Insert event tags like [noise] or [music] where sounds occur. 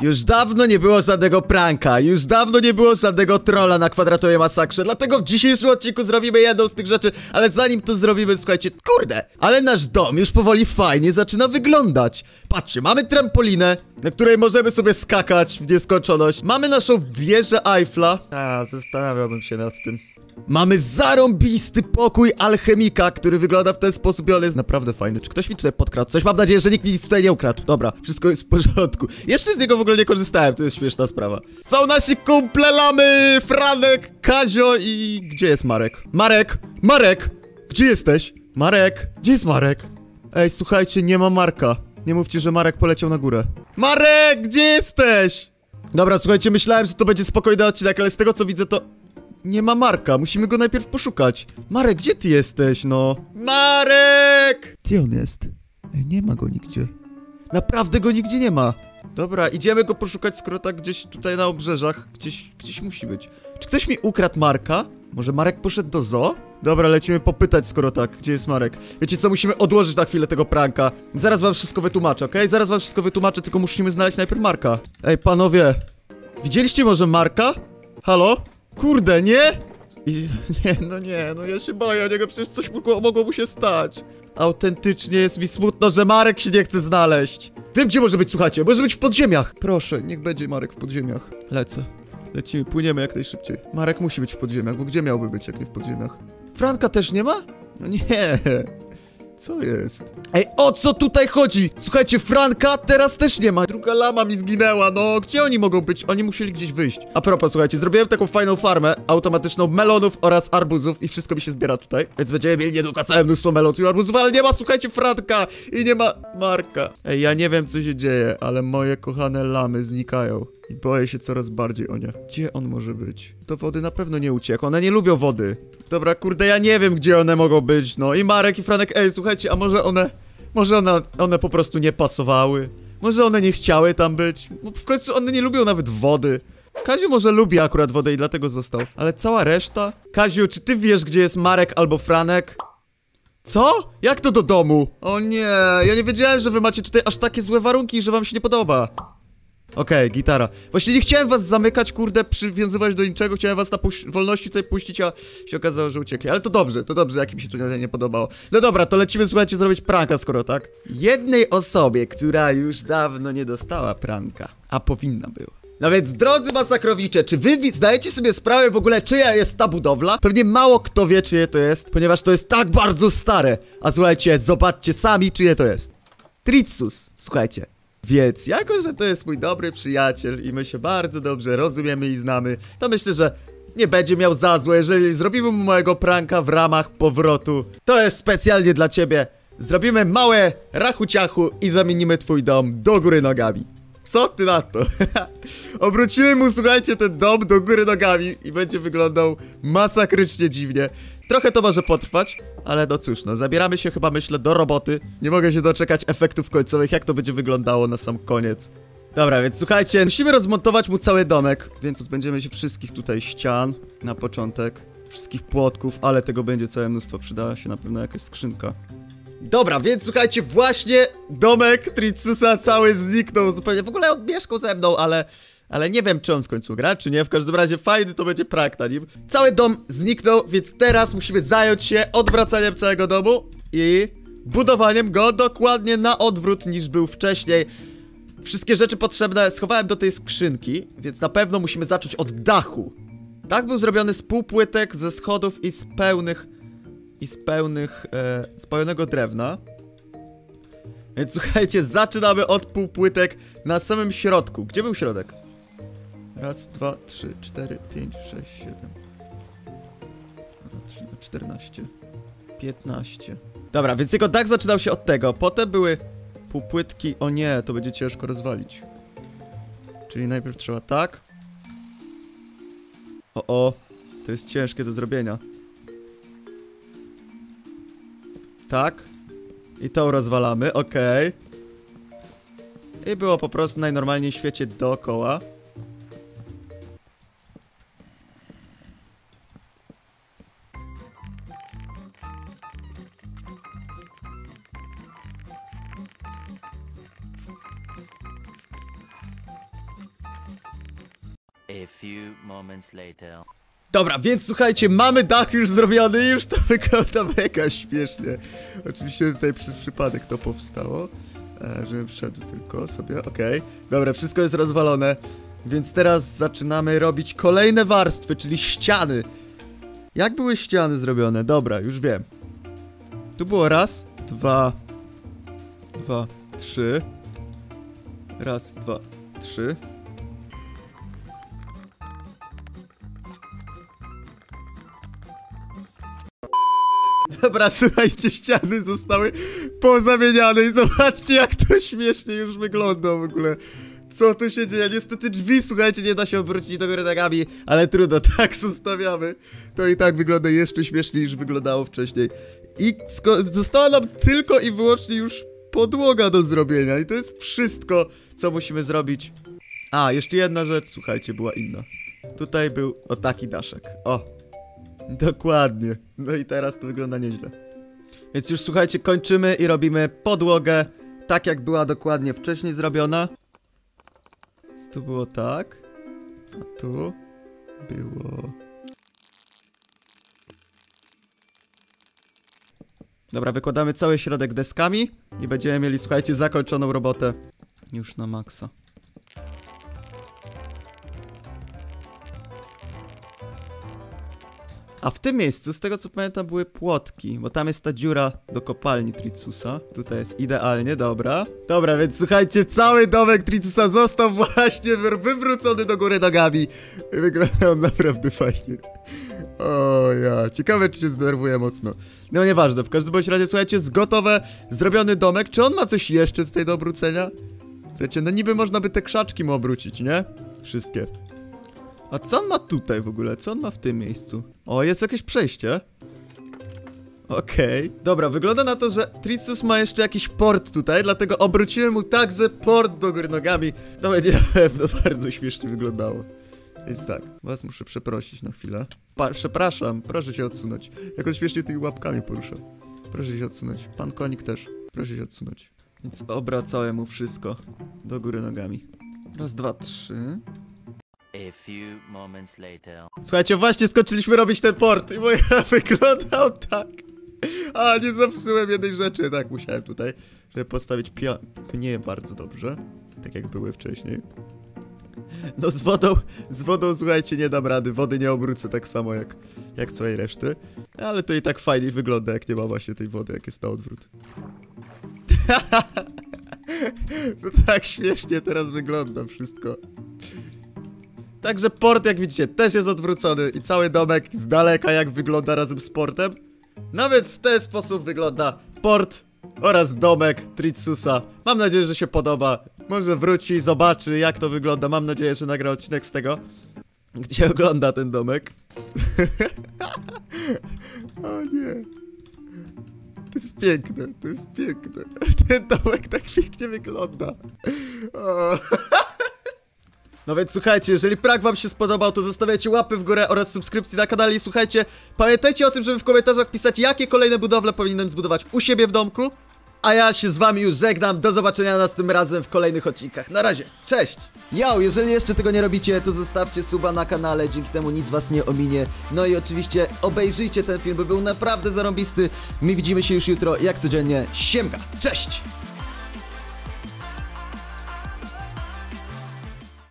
Już dawno nie było żadnego pranka, już dawno nie było żadnego trolla na kwadratowej masakrze, dlatego w dzisiejszym odcinku zrobimy jedną z tych rzeczy, ale zanim to zrobimy, słuchajcie, kurde, ale nasz dom już powoli fajnie zaczyna wyglądać. Patrzcie, mamy trampolinę, na której możemy sobie skakać w nieskończoność. Mamy naszą wieżę Eiffla. A, zastanawiałbym się nad tym. Mamy zarąbisty pokój alchemika, który wygląda w ten sposób i on jest naprawdę fajny. Czy ktoś mi tutaj podkradł coś? Mam nadzieję, że nikt mi nic tutaj nie ukradł. Dobra, wszystko jest w porządku. Jeszcze z niego w ogóle nie korzystałem, to jest śmieszna sprawa. Są nasi kumple lamy, Franek, Kazio i... Gdzie jest Marek? Marek! Marek! Gdzie jesteś? Marek! Gdzie jest Marek? Ej, słuchajcie, nie ma Marka. Nie mówcie, że Marek poleciał na górę. Marek, gdzie jesteś? Dobra, słuchajcie, myślałem, że to będzie spokojny odcinek, ale z tego co widzę to... Nie ma Marka, musimy go najpierw poszukać. Marek, gdzie ty jesteś, no? Marek! Gdzie on jest? Ej, nie ma go nigdzie. Naprawdę go nigdzie nie ma. Dobra, idziemy go poszukać, skoro tak gdzieś tutaj na obrzeżach, gdzieś, gdzieś musi być. Czy ktoś mi ukradł Marka? Może Marek poszedł do zoo? Dobra, lecimy popytać, skoro tak. Gdzie jest Marek? Wiecie co, musimy odłożyć na chwilę tego pranka. Zaraz wam wszystko wytłumaczę, okej? Zaraz wam wszystko wytłumaczę, tylko musimy znaleźć najpierw Marka. Ej, panowie. Widzieliście może Marka? Halo? Kurde, nie? I, [laughs] nie, no nie, no ja się boję o niego, przecież coś mogło, mogło mu się stać. Autentycznie jest mi smutno, że Marek się nie chce znaleźć. Wiem, gdzie może być, słuchajcie, może być w podziemiach. Proszę, niech będzie Marek w podziemiach. Lecę. Lecimy, płyniemy jak najszybciej. Marek musi być w podziemiach, bo gdzie miałby być, jak nie w podziemiach? Franka też nie ma? No nie. Co jest? Ej, o co tutaj chodzi? Słuchajcie, Franka teraz też nie ma. Druga lama mi zginęła, no. Gdzie oni mogą być? Oni musieli gdzieś wyjść. A propos, słuchajcie, zrobiłem taką fajną farmę automatyczną melonów oraz arbuzów i wszystko mi się zbiera tutaj. Więc będziemy mieli niedługo całe mnóstwo melonów i arbuzów, ale nie ma, słuchajcie, Franka i nie ma Marka. Ej, ja nie wiem, co się dzieje, ale moje kochane lamy znikają. I boję się coraz bardziej o nie. Gdzie on może być? Do wody na pewno nie uciekł, one nie lubią wody. Dobra, kurde, ja nie wiem, gdzie one mogą być, no. I Marek, i Franek, ej, słuchajcie, a może one... Może one, one po prostu nie pasowały? Może one nie chciały tam być? No, w końcu one nie lubią nawet wody. Kaziu może lubi akurat wodę i dlatego został. Ale cała reszta? Kaziu, czy ty wiesz, gdzie jest Marek albo Franek? Co? Jak to do domu? O nie, ja nie wiedziałem, że wy macie tutaj aż takie złe warunki, że wam się nie podoba. Okej, gitara. Właśnie nie chciałem was zamykać, kurde, przywiązywać do niczego, chciałem was na wolności tutaj puścić, a się okazało, że uciekli. Ale to dobrze, to dobrze, jak mi się tu nie, podobało. No dobra, to lecimy, słuchajcie, zrobić pranka, skoro tak. Jednej osobie, która już dawno nie dostała pranka, a powinna była. No więc, drodzy masakrowicze, czy wy zdajecie sobie sprawę w ogóle, czyja jest ta budowla? Pewnie mało kto wie, czyje to jest, ponieważ to jest tak bardzo stare. A słuchajcie, zobaczcie sami, czyje to jest. Tritsus, słuchajcie. Więc, jako że to jest mój dobry przyjaciel i my się bardzo dobrze rozumiemy i znamy, to myślę, że nie będzie miał za złe, jeżeli zrobimy mu mojego pranka w ramach powrotu. To jest specjalnie dla ciebie. Zrobimy małe rachuciachu i zamienimy twój dom do góry nogami. Co ty na to? [laughs] Obrócimy mu, słuchajcie, ten dom do góry nogami i będzie wyglądał masakrycznie dziwnie. Trochę to może potrwać, ale no cóż, no zabieramy się chyba myślę do roboty. Nie mogę się doczekać efektów końcowych, jak to będzie wyglądało na sam koniec. Dobra, więc słuchajcie, musimy rozmontować mu cały domek, więc pozbędziemy się wszystkich tutaj ścian na początek, wszystkich płotków, ale tego będzie całe mnóstwo, przydała się na pewno jakaś skrzynka. Dobra, więc słuchajcie, właśnie domek Tritsusa cały zniknął zupełnie. W ogóle on mieszkał ze mną, ale... Ale nie wiem, czy on w końcu gra, czy nie. W każdym razie fajny to będzie prank. Cały dom zniknął, więc teraz musimy zająć się odwracaniem całego domu i budowaniem go dokładnie na odwrót niż był wcześniej. Wszystkie rzeczy potrzebne schowałem do tej skrzynki, więc na pewno musimy zacząć od dachu. Dach był zrobiony z półpłytek, ze schodów i z pełnych... i z pełnych... E, z pełnego drewna. Więc słuchajcie, zaczynamy od półpłytek na samym środku. Gdzie był środek? Raz, dwa, trzy, cztery, pięć, sześć, siedem. Trzy, Czternaście. Piętnaście. Dobra, więc jego dach zaczynał się od tego. Potem były półpłytki. O nie, to będzie ciężko rozwalić. Czyli najpierw trzeba tak. O, o. To jest ciężkie do zrobienia. Tak. I tą rozwalamy, okej. I było po prostu najnormalniej w świecie dookoła. Dobra, więc słuchajcie, mamy dach już zrobiony i już to [laughs] wygląda mega śmiesznie. Oczywiście tutaj przez przypadek to powstało, e, żebym wszedł tylko sobie, okej. Dobra, wszystko jest rozwalone, więc teraz zaczynamy robić kolejne warstwy, czyli ściany. Jak były ściany zrobione? Dobra, już wiem. Tu było raz, dwa, dwa, trzy. Raz, dwa, trzy. Dobra, słuchajcie, ściany zostały pozamieniane i zobaczcie jak to śmiesznie już wygląda w ogóle. Co tu się dzieje? Niestety drzwi, słuchajcie, nie da się obrócić do góry nogami, ale trudno, [laughs] tak zostawiamy. To i tak wygląda jeszcze śmieszniej niż wyglądało wcześniej. I została nam tylko i wyłącznie już podłoga do zrobienia i to jest wszystko, co musimy zrobić. A, jeszcze jedna rzecz, słuchajcie, była inna. Tutaj był o taki daszek. O, [laughs] Dokładnie. No i teraz to wygląda nieźle. Więc już słuchajcie, kończymy i robimy podłogę tak jak była dokładnie wcześniej zrobiona. Więc tu było tak. A tu było... Dobra, wykładamy cały środek deskami i będziemy mieli, słuchajcie, zakończoną robotę już na maksa. A w tym miejscu, z tego co pamiętam, były płotki, bo tam jest ta dziura do kopalni Tricusa. Tutaj jest idealnie, dobra. Dobra, więc słuchajcie, cały domek Tricusa został właśnie wy- wywrócony do góry nogami. Wygląda on naprawdę fajnie. O ja, ciekawe czy się zdenerwuje mocno. No nieważne, w każdym bądź razie, słuchajcie, jest gotowe, zrobiony domek. Czy on ma coś jeszcze tutaj do obrócenia? Słuchajcie, no niby można by te krzaczki mu obrócić, nie? Wszystkie. A co on ma tutaj w ogóle? Co on ma w tym miejscu? O, jest jakieś przejście. Okej. Dobra, wygląda na to, że Tricus ma jeszcze jakiś port tutaj, dlatego obróciłem mu także port do góry nogami. To będzie na pewno [laughs] bardzo śmiesznie wyglądało. Więc tak, was muszę przeprosić na chwilę. Pa przepraszam, proszę się odsunąć. Jak on śmiesznie tymi łapkami porusza. Proszę się odsunąć. Pan konik też. Proszę się odsunąć. Więc obracałem mu wszystko do góry nogami. Raz, dwa, trzy. Słuchajcie, właśnie skończyliśmy robić ten port i moja [laughs] wyglądał tak. A, nie zepsułem jednej rzeczy. Tak, musiałem tutaj, żeby postawić pia... pnie bardzo dobrze. Tak jak były wcześniej. No z wodą, z wodą słuchajcie, nie dam rady. Wody nie obrócę tak samo jak, jak całej reszty. Ale to i tak fajnie wygląda, jak nie ma właśnie tej wody, jak jest na odwrót. [laughs] to tak śmiesznie teraz wygląda wszystko. Także port, jak widzicie, też jest odwrócony i cały domek z daleka jak wygląda razem z portem. No więc w ten sposób wygląda port oraz domek Tritsusa. Mam nadzieję, że się podoba. Może wróci, zobaczy jak to wygląda. Mam nadzieję, że nagra odcinek z tego, gdzie ogląda ten domek. [laughs] o nie. To jest piękne, to jest piękne. Ten domek tak pięknie wygląda. O. [laughs] No więc słuchajcie, jeżeli prank wam się spodobał, to zostawiajcie łapy w górę oraz subskrypcję na kanale i słuchajcie, pamiętajcie o tym, żeby w komentarzach pisać, jakie kolejne budowle powinienem zbudować u siebie w domku, a ja się z wami już żegnam, do zobaczenia następnym razem w kolejnych odcinkach, na razie, cześć! Yo, jeżeli jeszcze tego nie robicie, to zostawcie suba na kanale, dzięki temu nic was nie ominie, no i oczywiście obejrzyjcie ten film, bo był naprawdę zarąbisty, my widzimy się już jutro, jak codziennie, siemka, cześć!